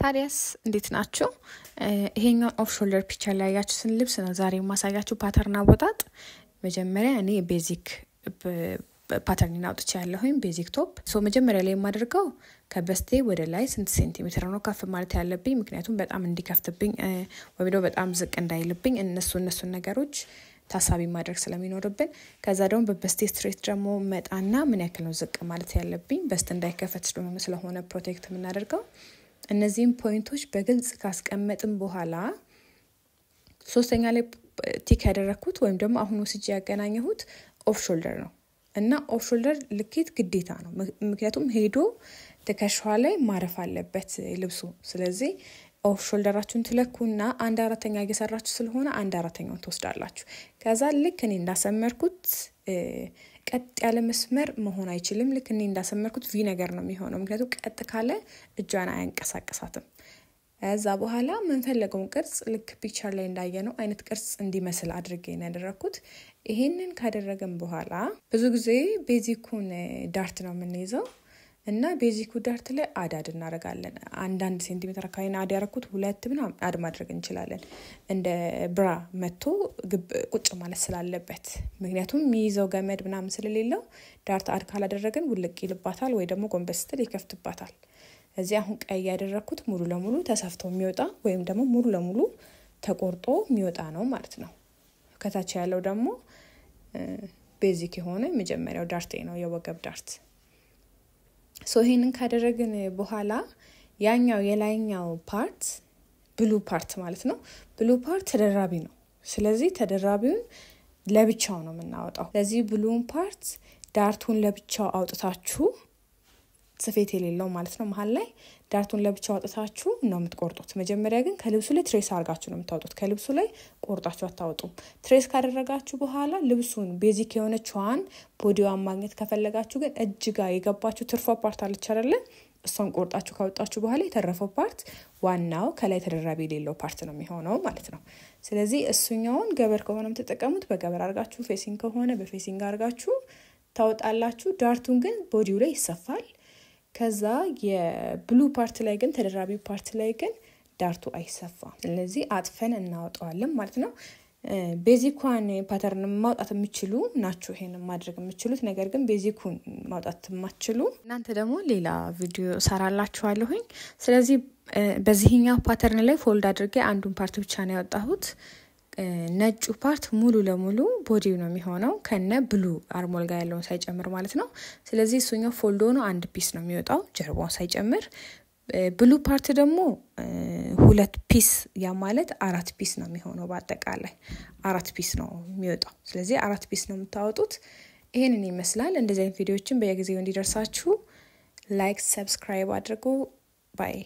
ታዲያስ እንዴት ናችሁ? ይሄኛው off shoulder picture ላይ ያያችሁትን ልብስ ነው ዛሬ የማሳያችሁ pattern አወጣጥ። መጀመሪያ እኔ basic pattern አውጥቼ ያለሁኝ basic top። so መጀመሪያ ላይ የማደርገው ከ bust ኤ ወደ ላይ ስንት ሴንቲሜትር ነው ከፍ ማለት ያለብኝ፣ ምክንያቱም በጣም እንዲከፈትብኝ ወይ ደግሞ በጣም ዝቅ እንዳይልብኝ እነሱ እነሱን ነገሮች ታሳቢ ማድረግ ስለሚኖርብን ከዛ ደግሞ በ bust ኤ straight ደግሞ መጣና ምን ያክል ነው ዝቅ ማለት ያለብኝ bust እንዳይከፈት ስለሆነ protect የምናደርገው እነዚህም point ኦች በግልጽ ካስቀመጥን በኋላ ሶስተኛ ላይ tick ያደረግኩት ወይም ደግሞ አሁን ወስጄ ያገናኘሁት off shoulder ነው እና off shoulder ልኬት ግዴታ ነው። ምክንያቱም ሄዶ ትከሻዋ ላይ ማረፍ አለበት ልብሱ። ስለዚህ off shoulder ኣችሁን ትለኩና አንድ አራተኛ እየሰራችሁ ስለሆነ አንድ አራተኛውን ትወስዳላችሁ። ከዛ ልክ እኔ እንዳሰመርኩት ቀጥ ያለ መስመር መሆን አይችልም። ልክ እኔ እንዳሰመርኩት V ነገር ነው የሚሆነው። ምክንያቱም ቀጥ ካለ እጇን አያንቀሳቀሳትም። ከዛ በኋላ የምንፈለገውን ቅርጽ ልክ picture ላይ እንዳየነው አይነት ቅርጽ እንዲመስል አድርጌ ያደረግኩት። ይሄንን ካደረግን በኋላ ብዙ ጊዜ basic ኡን dart ነው የምንይዘው እና basic ኡ dart ላይ add add እናደርጋለን። አንዳንድ ሴንቲሜትር አካባቢ add ያደረኩት ሁለት ምናምን add ማድረግ እንችላለን። እንደ bra መቶ ቁጭ ማለት ስላለበት ምክንያቱም የሚይዘው ገመድ ምናምን ስለሌለው dart add ካላደረግን ውልቅ ይልባታል ወይ ደግሞ ጎንበስ ስትል ይከፍትባታል። እዚህ አሁን ቀይ ያደረግኩት ሙሉ ለሙሉ ተሰፍቶ የሚወጣ ወይም ደግሞ ሙሉ ለሙሉ ተቆርጦ የሚወጣ ነው ማለት ነው። ከታች ያለው ደግሞ basic የሆነ የመጀመሪያው dart ኤ ነው የወገብ dart። so ይሄንን ካደረግን በኋላ ያኛው የላይኛው part blue part ማለት ነው። blue part ተደራቢ ነው። ስለዚህ ተደራቢውን ለብቻው ነው የምናወጣው። ለዚህ blue ን part dart ኡን ለብቻው አውጥታችሁ ስፌት የሌለው ማለት ነው መሀል ላይ dart ኡን ለብቻው አውጥታችሁ ነው የምትቆርጡት። መጀመሪያ ግን ከልብሱ ላይ trace አድርጋችሁ ነው የምታወጡት። ከልብሱ ላይ ቆርጣችሁ አታወጡም። trace ካደረጋችሁ በኋላ ልብሱን basic የሆነችዋን body ዋን ማግኘት ከፈለጋችሁ ግን እጅ ጋር የገባችሁ ትርፏ part አለች? እሷን ቆርጣችሁ ካወጣችሁ በኋላ የተረፈው part ዋናው ከላይ ተደራቢ የሌለው part ነው የሚሆነው ማለት ነው። ስለዚህ እሱኛውን ገበር ከሆነ የምትጠቀሙት በገበር አድርጋችሁ፣ facing ከሆነ በ facing አድርጋችሁ ታወጣላችሁ። dart ኡን ግን body ው ላይ ይሰፋል። ከዛ የ blue part ላይ ግን ተደራቢ part ላይ ግን dart ኡ አይሰፋም። ስለዚህ አጥፈን እናወጣዋለን ማለት ነው። basic ኳን pattern ማውጣት የምችሉ ናቸው ይሄን ማድረግ የምችሉት። ነገር ግን basic ኡን ማውጣት የማትችሉ እናንተ ደግሞ ሌላ ቪዲዮ ሰራላችኋለሁኝ። ስለዚህ በዚህኛው pattern ላይ fold አድርጌ አንዱን part ብቻ ነው ያወጣሁት። ነጩ part ሙሉ ለሙሉ body ው ነው የሚሆነው ከነ blue armhole ጋር ያለውን ሳይጨምር ማለት ነው። ስለዚህ እሱኛው fold ሆኖ አንድ piece ነው የሚወጣው ጀርባውን ሳይጨምር። blue part ደግሞ ሁለት piece ያ ማለት አራት piece ነው የሚሆነው። በአጠቃላይ አራት piece ነው የሚወጣው። ስለዚህ አራት piece ነው የምታወጡት። ይህንን ይመስላል። እንደዚህ አይነት ቪዲዮዎችን በየጊዜው እንዲደርሳችሁ like፣ subscribe አድርጉ። bye